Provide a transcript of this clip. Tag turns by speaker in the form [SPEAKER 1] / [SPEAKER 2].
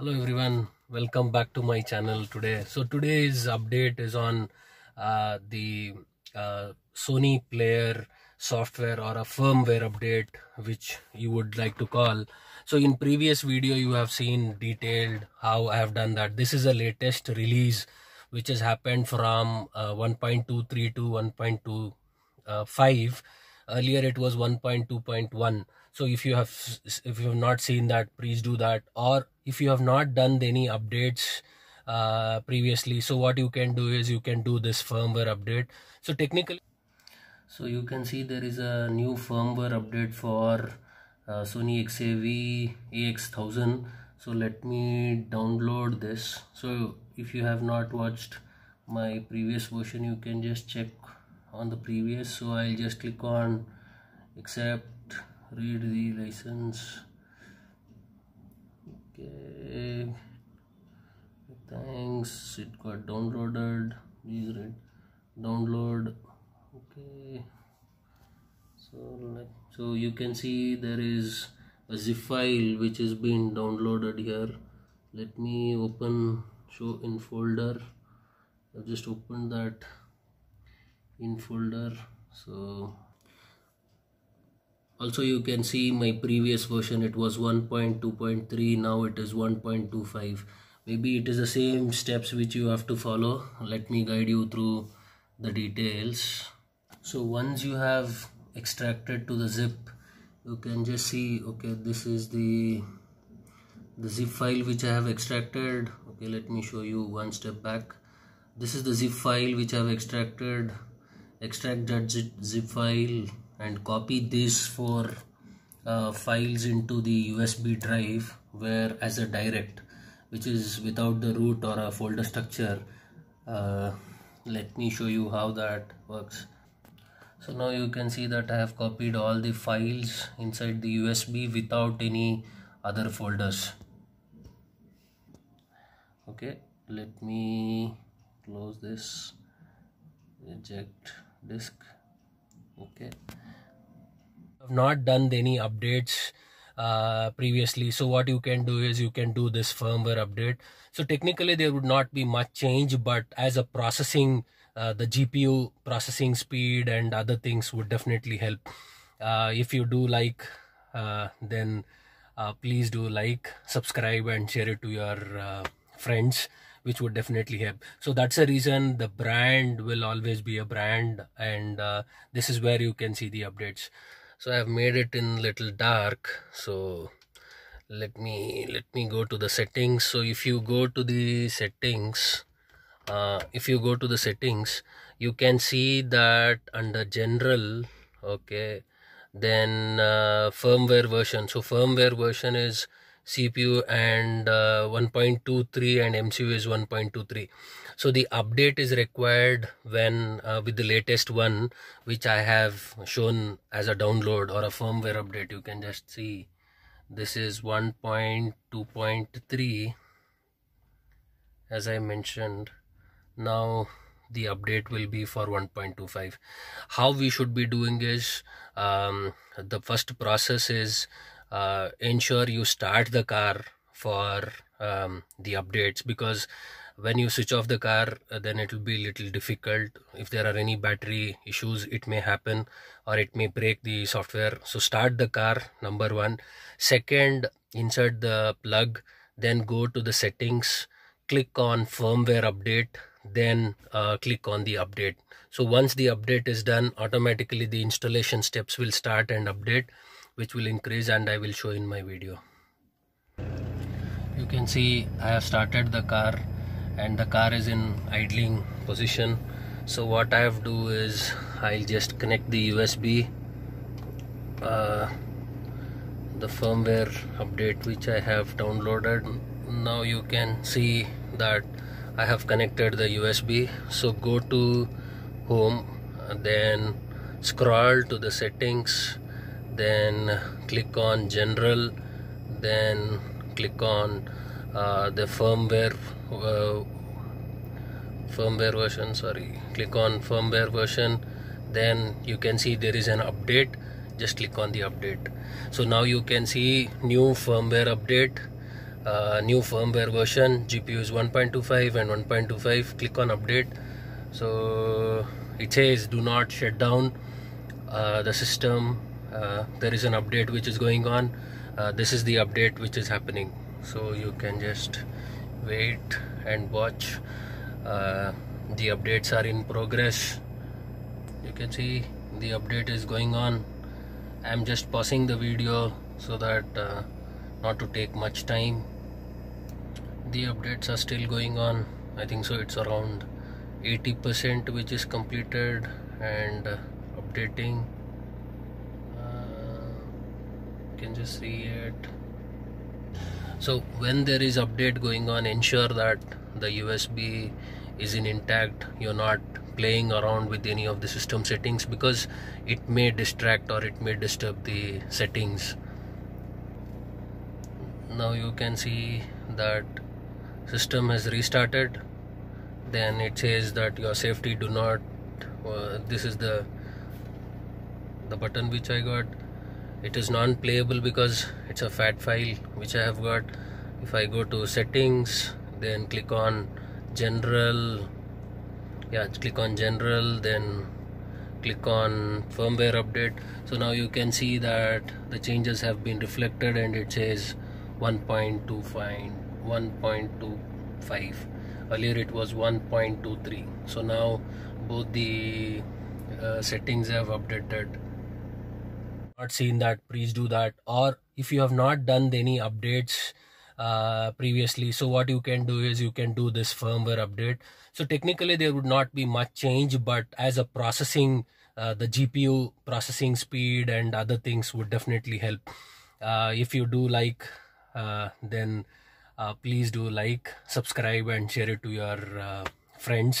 [SPEAKER 1] hello everyone. Welcome back to my channel today. So today's update is on uh, the uh, sony player software or a firmware update which you would like to call. So in previous video you have seen detailed how i have done that. This is a latest release which has happened from uh, 1.23 to 1.25 earlier it was 1.2.1 so if you have if you have not seen that please do that. Or if you have not done any updates uh, previously so what you can do is you can do this firmware update. So technically so you can see there is a new firmware update for uh, Sony XAV AX1000 so let me download this. So if you have not watched my previous version you can just check on the previous so I'll just click on accept read the license. Okay. Thanks. It got downloaded. Please read. Download. Okay. So like so you can see there is a zip file which is being downloaded here. Let me open show in folder. I've just opened that in folder. So also you can see my previous version it was 1.2.3 now it is 1.25 maybe it is the same steps which you have to follow. Let me guide you through the details. So once you have extracted to the zip you can just see okay this is the the zip file which I have extracted. Okay let me show you one step back. This is the zip file which I have extracted extract that zip file and copy this for uh, files into the USB drive where as a direct which is without the root or a folder structure. Uh, let me show you how that works. So now you can see that I have copied all the files inside the USB without any other folders. Okay let me close this eject disk okay. I've not done any updates uh, previously. So what you can do is you can do this firmware update. So technically there would not be much change but as a processing uh, the GPU processing speed and other things would definitely help. Uh, if you do like uh, then uh, please do like subscribe and share it to your uh, friends which would definitely help. So that's the reason the brand will always be a brand and uh, this is where you can see the updates. So i've made it in little dark. So let me let me go to the settings. So if you go to the settings uh, if you go to the settings you can see that under general okay then uh, firmware version. So firmware version is CPU and uh, 1.23 and MCU is 1.23 so the update is required when uh, with the latest one which I have shown as a download or a firmware update. You can just see this is 1.2.3 as I mentioned. Now the update will be for 1.25 how we should be doing is um, the first process is uh, ensure you start the car for um, the updates because when you switch off the car uh, then it will be little difficult. If there are any battery issues it may happen or it may break the software. So start the car number one. Second insert the plug then go to the settings click on firmware update then uh, click on the update. So once the update is done automatically the installation steps will start and update which will increase and I will show in my video. You can see I have started the car and the car is in idling position. So what I have do is I'll just connect the USB uh, the firmware update which I have downloaded. Now you can see that I have connected the USB so go to home then scroll to the settings then click on general then click on uh, the firmware uh, firmware version sorry. Click on firmware version then you can see there is an update. Just click on the update. So now you can see new firmware update uh, new firmware version. CPU is 1.25 and 1.25 click on update. So it says do not shut down uh, the system uh, there is an update which is going on. Uh, this is the update which is happening. So you can just wait and watch. Uh, the updates are in progress. You can see the update is going on. I'm just pausing the video so that uh, not to take much time. The updates are still going on. I think so it's around 80% which is completed and uh, updating uh, you can just see it. So when there is update going on ensure that the USB is in intact. You're not playing around with any of the system settings because it may distract or it may disturb the settings. Now you can see that system has restarted. Then it says that your safety do not uh, this is the the button which I got it is non-playable because it's a fat file which I have got. If I go to settings then click on general. Yeah click on general then click on firmware update. So now you can see that the changes have been reflected and it says 1.25 1.25 earlier it was 1.23 so now both the uh, settings have updated not seen that please do that. Or if you have not done any updates uh, previously so what you can do is you can do this firmware update. So technically there would not be much change but as a processing uh, the gpu processing speed and other things would definitely help. Uh, if you do like uh, then uh, please do like subscribe and share it to your uh, friends